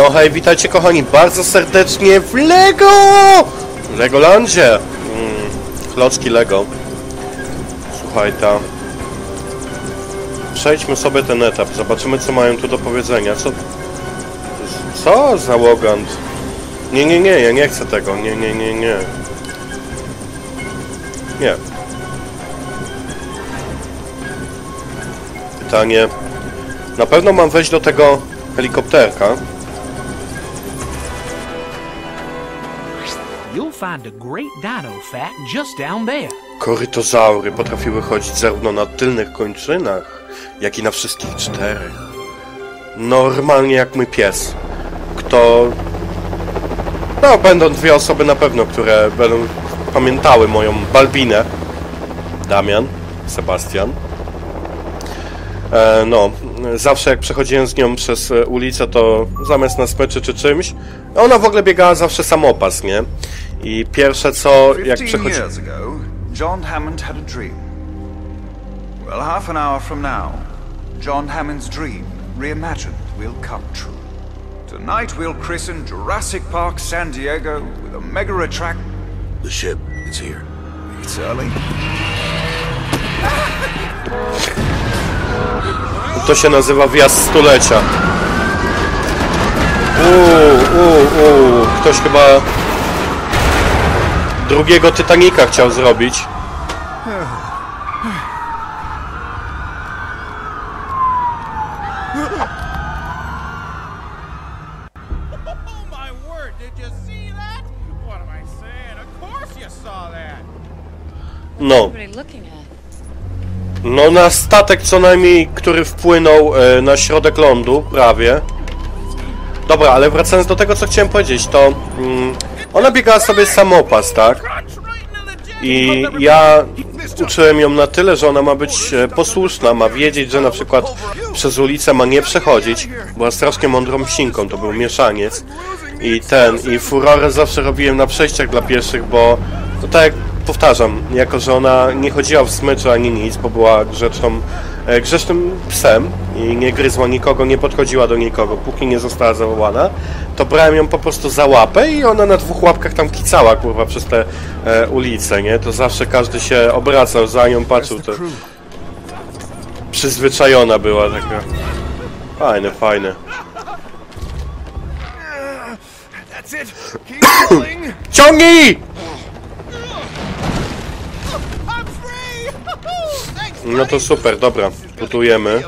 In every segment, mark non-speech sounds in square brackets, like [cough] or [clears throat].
No hej, witajcie kochani bardzo serdecznie w LEGO! Legolandzie! Mm, klocki LEGO. Słuchaj ta. Przejdźmy sobie ten etap, zobaczymy co mają tu do powiedzenia. Co... Co za? Nie, nie, nie, ja nie chcę tego. Nie, nie, nie, nie. Nie. Pytanie. Na pewno mam wejść do tego helikopterka. You'll find a great dino fat just down there. Korytozaury potrafiły chodzić zarówno na tylnych kończynach, jak i na wszystkich czterech. Normalnie jak mój pies. Kto... No, będą dwie osoby na pewno, które będą pamiętały moją Balbinę. Damian, Sebastian. E, no, zawsze jak przechodziłem z nią przez e, ulicę, to zamiast na smyczy czy czymś, ona w ogóle biegała zawsze samopas, nie? I pierwsze co, jak 15 przechodzi... John Hammond had a dream. Well, half an hour from now, John Hammond's dream, reimagined, will come true. Tonight we'll christen Jurassic Park San Diego with a mega attract. The ship, it's here. It's early. [laughs] To się nazywa wjazd stulecia. Uuu, uuu, uuu. Ktoś chyba drugiego Titanica chciał zrobić. No? No na statek co najmniej, który wpłynął e, na środek lądu, prawie. Dobra, ale wracając do tego, co chciałem powiedzieć, to mm, ona biegała sobie samopas, tak? I ja uczyłem ją na tyle, że ona ma być e, posłuszna, ma wiedzieć, że na przykład przez ulicę ma nie przechodzić. Była strasznie mądrą psinką, to był mieszaniec. I ten, i furorę zawsze robiłem na przejściach dla pieszych, bo no tak jak powtarzam, jako że ona nie chodziła w smyczu ani nic, bo była grzeczną, e, grzecznym psem i nie gryzła nikogo, nie podchodziła do nikogo, póki nie została zawołana, to brałem ją po prostu za łapę i ona na dwóch łapkach tam kicała, kurwa, przez te e, ulice, nie? To zawsze każdy się obracał, za nią patrzył, to przyzwyczajona była taka. Fajne, fajne. [coughs] Ciągnij! No to super, dobra, putujemy.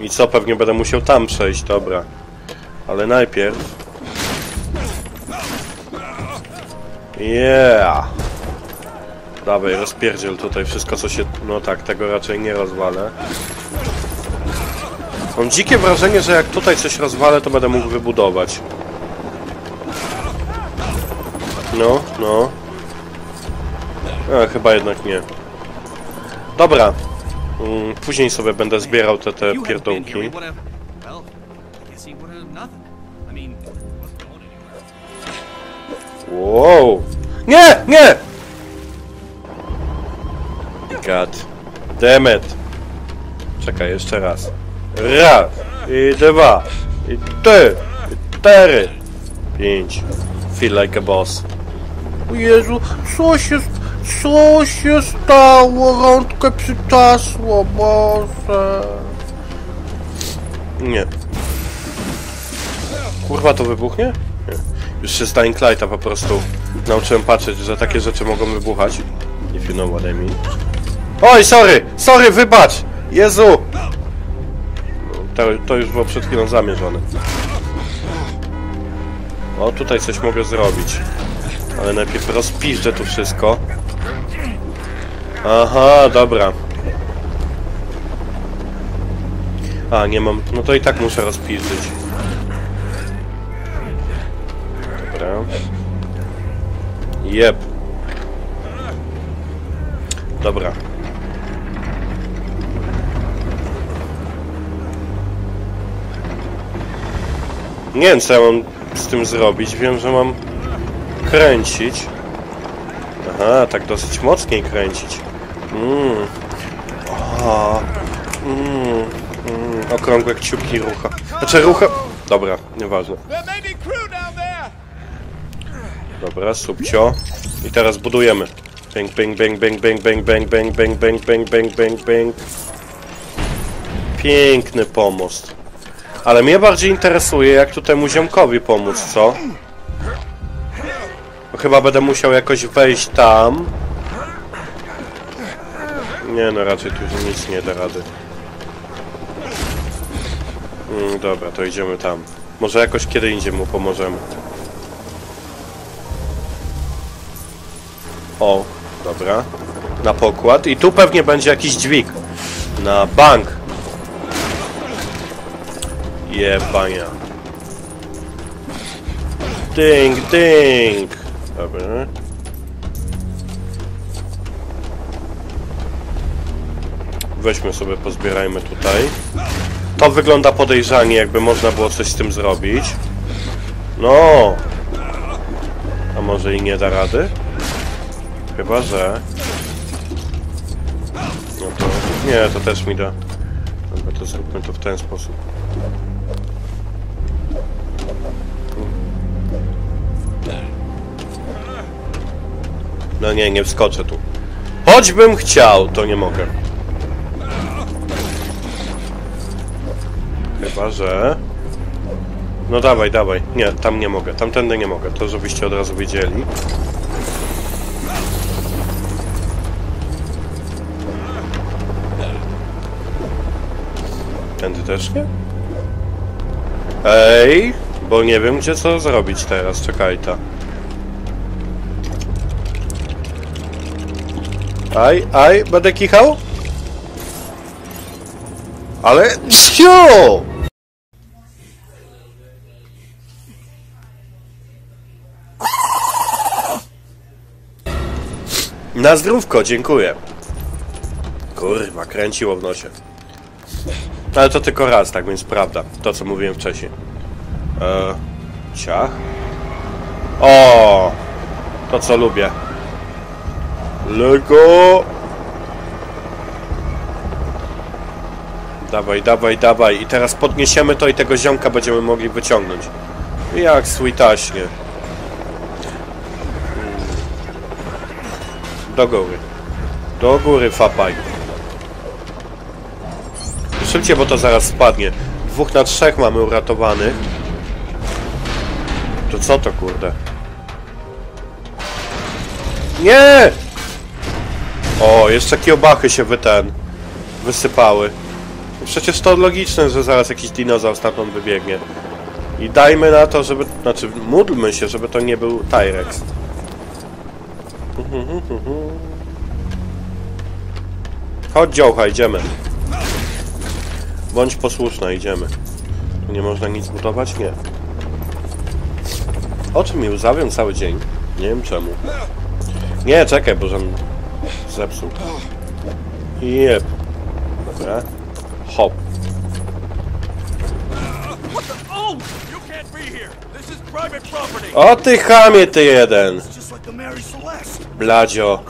I co, pewnie będę musiał tam przejść, dobra. Ale najpierw... Yeah! Dawaj, rozpierdziel tutaj wszystko, co się... No tak, tego raczej nie rozwalę. Mam dzikie wrażenie, że jak tutaj coś rozwalę, to będę mógł wybudować. No, no. A, chyba jednak nie. Dobra. Mm, Później sobie będę zbierał te, te pierdółki. Well, I guess he would have nothing. I mean, wasn't going anywhere. Wow! Nie! Nie! God damn it. Czekaj, jeszcze raz. Raz, i dwa, i trzy, i cztery, pięć. Feel like a boss. O Jezu, co się, co się stało? Rączkę przytasło, Boże. Nie. Kurwa, to wybuchnie? Nie. Już się z Dying Lighta po prostu nauczyłem patrzeć, że takie rzeczy mogą wybuchać. If you know what I mean. Oj, sorry! Sorry, wybacz! Jezu! To, to już było przed chwilą zamierzone. O, tutaj coś mogę zrobić. Ale najpierw rozpiszczę tu wszystko. Aha, dobra. A, nie mam... No to i tak muszę rozpiszczyć. Dobra. Jep. Dobra. Nie wiem, co ja mam z tym zrobić. Wiem, że mam kręcić. Aha, tak dosyć mocniej kręcić. Mm. O, mm, mm. okrągłe kciuki rucha. Znaczy rucha... Dobra, nieważne. Dobra, subcio. I teraz budujemy. Bang, bang, bang, bang, bang, bang, bang, bang, bang, bang, bang, bang, bang, bang. Piękny pomost. Ale mnie bardziej interesuje, jak tu temu ziomkowi pomóc, co? Bo chyba będę musiał jakoś wejść tam. Nie no, raczej tu nic nie da rady. Mm, dobra, to idziemy tam. Może jakoś kiedy indziej mu pomożemy. O, dobra. Na pokład. I tu pewnie będzie jakiś dźwig. Na bank. Jebania. Ding, ding. Dobra. Weźmy sobie, pozbierajmy tutaj. To wygląda podejrzanie, jakby można było coś z tym zrobić. No. A może i nie da rady? Chyba, że... No to... Nie, to też mi da. Dobra, to zróbmy to w ten sposób. No nie, nie wskoczę tu. Choćbym chciał, to nie mogę. Chyba, że... No dawaj, dawaj. Nie, tam nie mogę. Tamtędy nie mogę. To żebyście od razu wiedzieli. Tędy też nie? Ej, bo nie wiem gdzie co zrobić teraz, czekaj ta. Aj, aj, będę kichał? Ale... [laughs] Cio! Na zdrówko, dziękuję. Kurwa, kręciło w nosie. Ale to tylko raz, tak więc prawda. To, co mówiłem wcześniej. Eee, ciach. O, to co lubię. Lego. Dawaj, dawaj, dawaj. I teraz podniesiemy to i tego ziomka będziemy mogli wyciągnąć. Jak sweetaśnie. Do góry. Do góry, fapaj. Szybciej, bo to zaraz spadnie. Dwóch na trzech mamy uratowanych. To co to, kurde? Nie! O, jeszcze kiełbachy się wy ten... Wysypały. No Przecież to logiczne, że zaraz jakiś dinozaur stamtąd wybiegnie. I dajmy na to, żeby... Znaczy, módlmy się, żeby to nie był Tyrex. Chodź, dziołcha, idziemy. Bądź posłuszna, idziemy. Tu nie można nic budować? Nie. Oczy mi łzawią cały dzień. Nie wiem czemu. Nie, czekaj, bo żem zepsuł. Jep. Dobra. Hop. O ty chamie, ty jeden! Bladzio.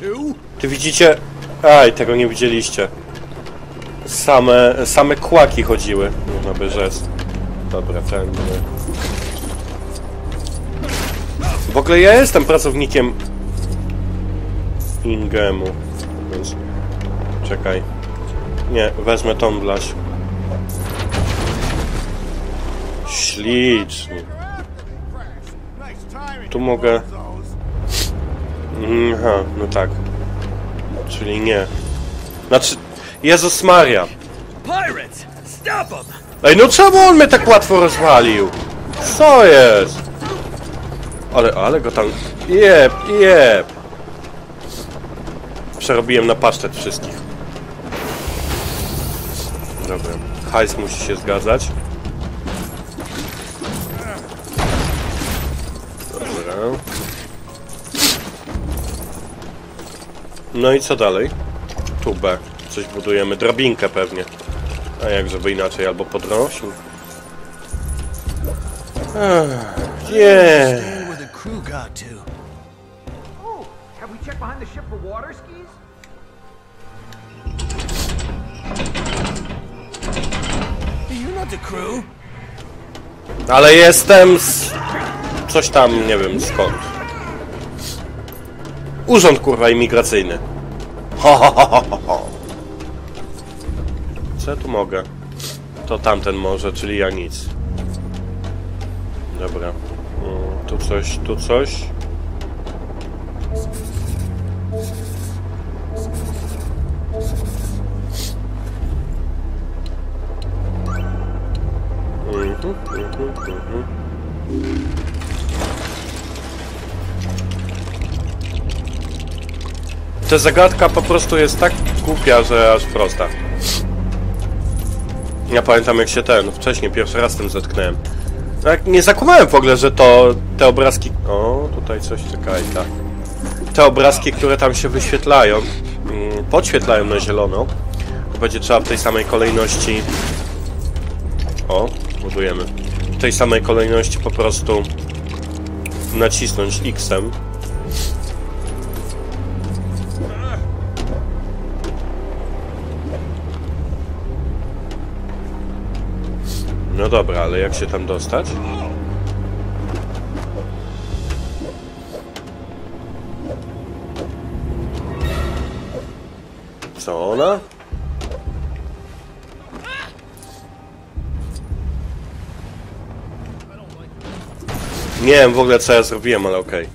Too? Ty widzicie? Aj, tego nie widzieliście. Same, same kłaki chodziły. Można by rzec. Dobra, ten... W ogóle ja jestem pracownikiem Ingemu, więc... Czekaj. Nie, wezmę tą blaś. Ślicznie. Tu mogę... Mhm, Aha, no tak. Czyli nie. Znaczy... Jezus Maria! Ej, no czemu on mnie tak łatwo rozwalił? Co jest? Ale, ale go tam... Jeb, jeb! Przerobiłem na pasztet wszystkich. Dobra. Hajs musi się zgadzać. No i co dalej? Tu B. Coś budujemy. Drabinkę pewnie. A jak żeby inaczej, albo podrąsił. Nie. Ale jestem z... Coś tam, nie wiem skąd. Urząd kurwa imigracyjny. Co ja tu mogę? To tamten może, czyli ja nic. Dobra. Mm, Tu coś, tu coś. Ta zagadka po prostu jest tak głupia, że aż prosta. Ja pamiętam jak się ten, wcześniej pierwszy raz tym zetknąłem. Tak, nie zakumałem w ogóle, że to te obrazki... O, tutaj coś czekaj, tak. Te obrazki, które tam się wyświetlają, podświetlają na zielono, będzie trzeba w tej samej kolejności... O, budujemy. W tej samej kolejności po prostu nacisnąć X-em. No dobra, ale jak się tam dostać? Co ona? Nie wiem w ogóle co ja zrobiłem, ale okej.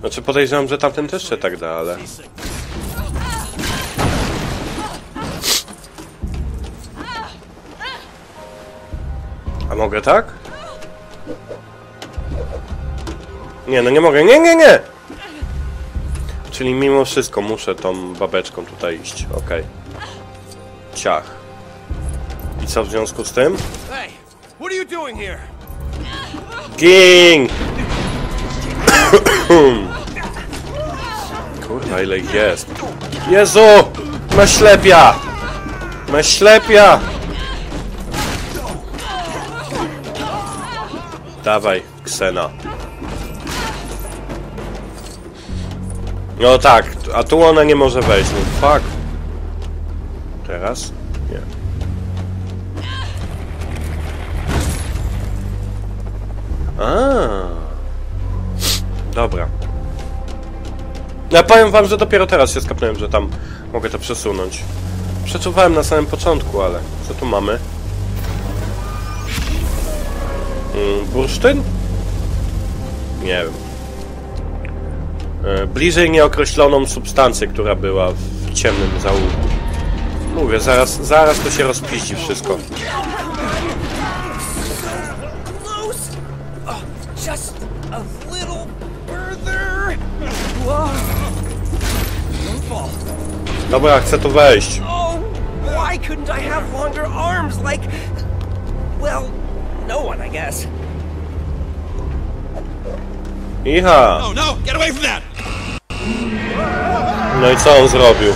Znaczy podejrzewam, że tamten też się tak da, ale... mogę tak? Nie, no nie mogę. Nie, nie, nie! Czyli mimo wszystko muszę tą babeczką tutaj iść. Okej. Ciach. I co w związku z tym? Ging! Kurwa, ile ich jest. Jezu! Naślepia! Naślepia! Dawaj, Ksena. No tak, a tu ona nie może wejść, no fuck. Teraz? Nie. A. Dobra. Ja powiem wam, że dopiero teraz się skapnąłem, że tam mogę to przesunąć. Przeczuwałem na samym początku, ale co tu mamy? Bursztyn? Nie wiem. E, bliżej nieokreśloną substancję, która była w ciemnym zaułku. Mówię, zaraz, zaraz to się rozpiździ wszystko. Dobra, chcę tu wejść. Oh, why couldn't I have longer arms like... Well, no one, I guess. Iha! Oh no! Get away from that! No i co on zrobił?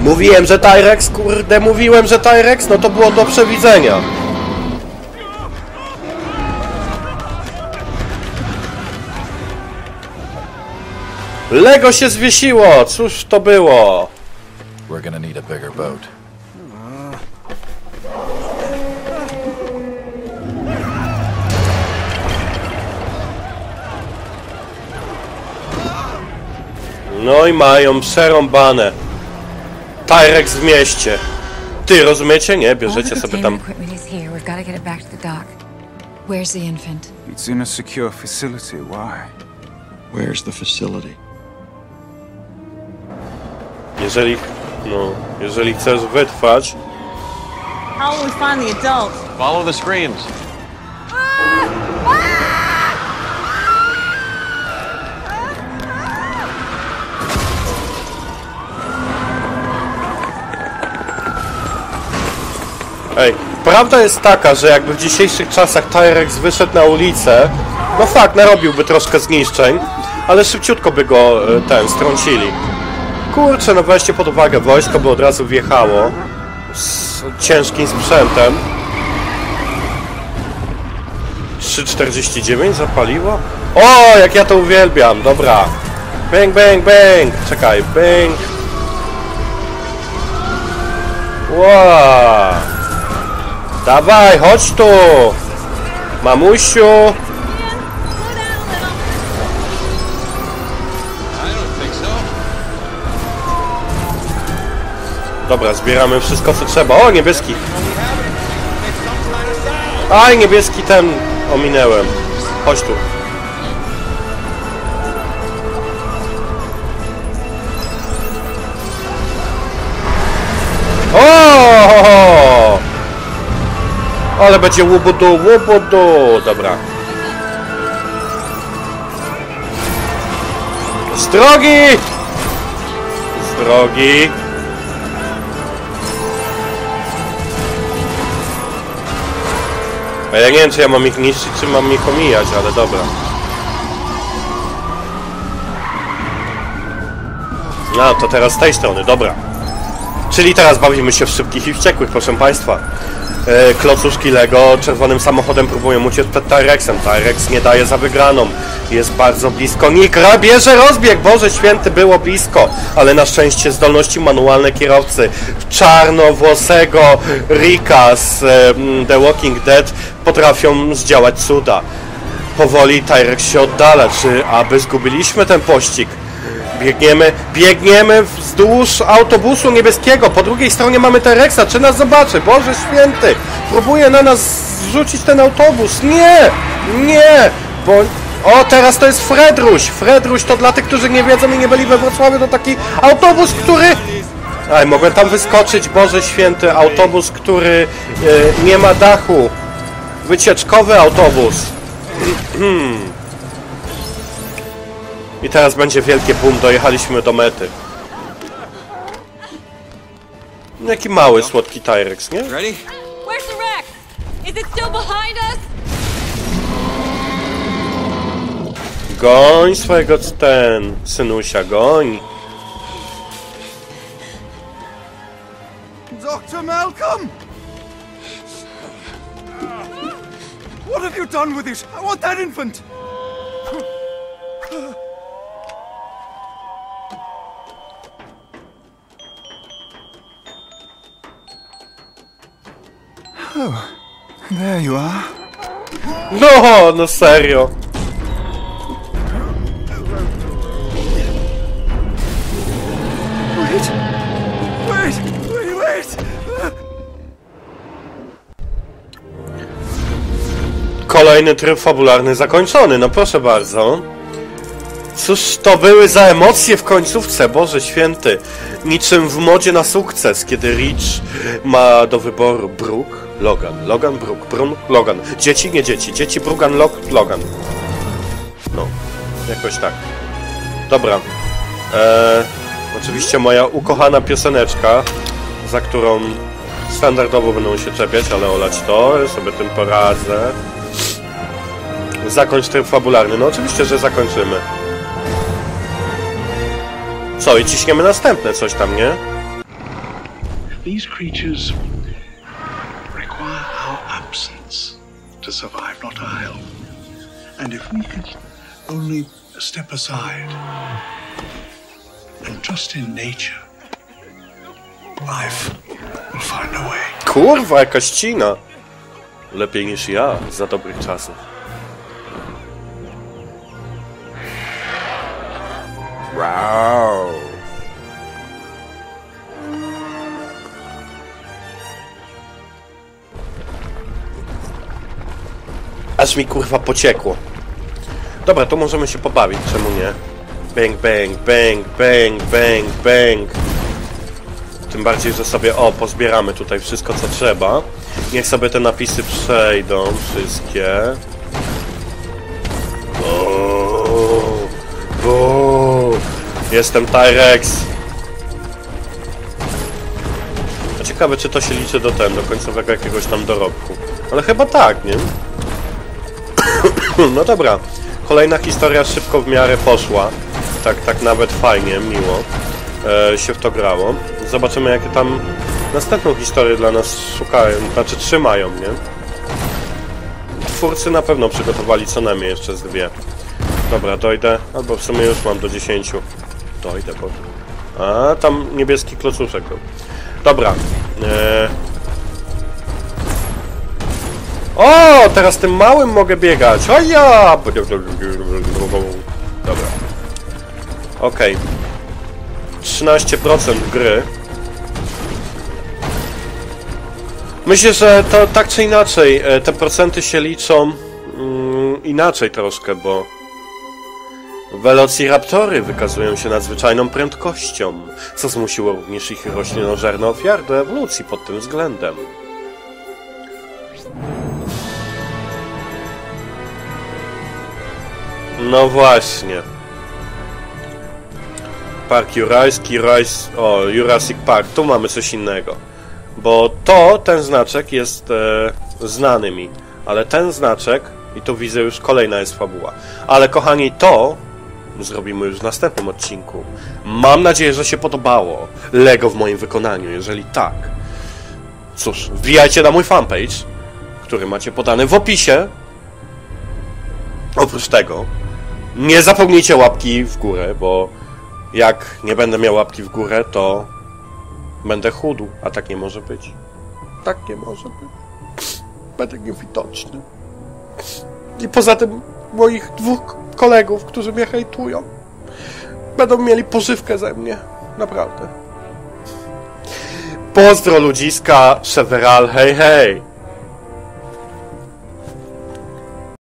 Mówiłem, że Tyrex, kurde, mówiłem, że Tyrex, no to było do przewidzenia. Lego się zwiesiło! Cóż to było? We're gonna need a bigger boat. No i mają przerąbane. Tyrex w mieście. Ty, rozumiecie? Nie, bierzecie sobie tam... Where's the infant? It's in a secure facility. Why? Where's the facility? Jeżeli... No, jeżeli chcesz wytrwać... How will we find the adult? Follow the screams. Ej, prawda jest taka, że jakby w dzisiejszych czasach Tyrex wyszedł na ulicę, no fakt, narobiłby troszkę zniszczeń, ale szybciutko by go e, ten strącili. Kurczę, no weźcie pod uwagę, wojsko by od razu wjechało z ciężkim sprzętem. 3,49 zapaliło? O, jak ja to uwielbiam, dobra. Bang, bang, bang. Czekaj, bang. Ła! Dawaj, chodź tu! Mamusiu! Dobra, zbieramy wszystko co trzeba. O, niebieski! Aj, niebieski ten ominęłem. Chodź tu. Ale będzie łubudu, łubudu. Dobra. Z drogi! Z drogi! A ja nie wiem, czy ja mam ich niszczyć, czy mam ich omijać, ale dobra. No, to teraz z tej strony, dobra. Czyli teraz bawimy się w szybkich i wściekłych, proszę Państwa. E, klocuszki Lego czerwonym samochodem próbują uciec przed Tyrexem. Tyrex nie daje za wygraną. Jest bardzo blisko. Nikra bierze rozbieg! Boże święty, było blisko. Ale na szczęście zdolności manualne kierowcy czarnowłosego Rika z The Walking Dead potrafią zdziałać cuda. Powoli Tyrex się oddala. Czy aby zgubiliśmy ten pościg? Biegniemy, biegniemy wzdłuż autobusu niebieskiego. Po drugiej stronie mamy Terexa. Czy nas zobaczy? Boże święty! Próbuje na nas zrzucić ten autobus. Nie! Nie! Bo... O, teraz to jest Fredruś. Fredruś to dla tych, którzy nie wiedzą i nie byli we Wrocławiu, to taki autobus, który... Aj, mogłem tam wyskoczyć. Boże święty, autobus, który e, nie ma dachu. Wycieczkowy autobus. [clears throat] I teraz będzie wielkie boom, dojechaliśmy do mety. Jaki mały, słodki Tyrex, nie? Ready? Where's the wreck? Is it still behind us? Goń swojego ten, synusia, goń. Dr. Malcolm! What have you done with it? I want that infant! Oh, there you are. No, no serio. Wait! Wait! Wait, wait! Kolejny tryb fabularny zakończony, no proszę bardzo. Cóż to były za emocje w końcówce, Boże Święty. Niczym w modzie na sukces, kiedy Rich ma do wyboru Brook, Logan, Logan, Brook, Brook, Logan. Dzieci, nie dzieci, dzieci, Brugan, Log, Logan. No, jakoś tak. Dobra. Eee, oczywiście moja ukochana pioseneczka, za którą standardowo będą się czepiać, ale olać to, sobie tym poradzę. Zakończ tryb fabularny. No oczywiście, że zakończymy. Co, i ciśniemy następne coś tam, nie? These creatures to survive, not our help. And if we could only step aside and trust in nature, life will find a way. Kurwa, jaka ścina! Lepiej niż ja, za dobrych czasów. Wow. Aż mi kurwa pociekło. Dobra, to możemy się pobawić, czemu nie? Bang, bang, bang, bang, bang, bang. Tym bardziej, że sobie, o, pozbieramy tutaj wszystko, co trzeba. Niech sobie te napisy przejdą, wszystkie. O, Jestem Tyrex. A ciekawe, czy to się liczy do ten, do końcowego jakiegoś tam dorobku. Ale chyba tak, nie? [laughs] No dobra. Kolejna historia szybko w miarę poszła. Tak, tak nawet fajnie, miło e, się w to grało. Zobaczymy, jakie tam następną historię dla nas szukają, znaczy trzymają, nie? Twórcy na pewno przygotowali co najmniej jeszcze z dwie. Dobra, dojdę, albo w sumie już mam do 10. Dojdę, bo... A, tam niebieski klocuszek był. Dobra, Eee. O, teraz tym małym mogę biegać. O ja! Dobra. Okej. 13% gry. Myślę, że to tak czy inaczej, e, te procenty się liczą mm, inaczej troszkę, bo Velociraptory wykazują się nadzwyczajną prędkością, co zmusiło również ich roślinożerne ofiary do ewolucji pod tym względem. No właśnie. Park Jurajski, Jurajs... O, Jurassic Park, tu mamy coś innego. Bo to, ten znaczek jest e, znany mi, ale ten znaczek, i tu widzę już kolejna jest fabuła. Ale kochani, to zrobimy już w następnym odcinku. Mam nadzieję, że się podobało Lego w moim wykonaniu. Jeżeli tak, cóż, wbijajcie na mój fanpage, który macie podany w opisie. Oprócz tego, nie zapomnijcie łapki w górę, bo jak nie będę miał łapki w górę, to będę chudł, a tak nie może być. Tak nie może być. Będę niewidoczny. I poza tym moich dwóch kolegów, którzy mnie hejtują, będą mieli pożywkę ze mnie. Naprawdę. Pozdro ludziska, Several, hej hej!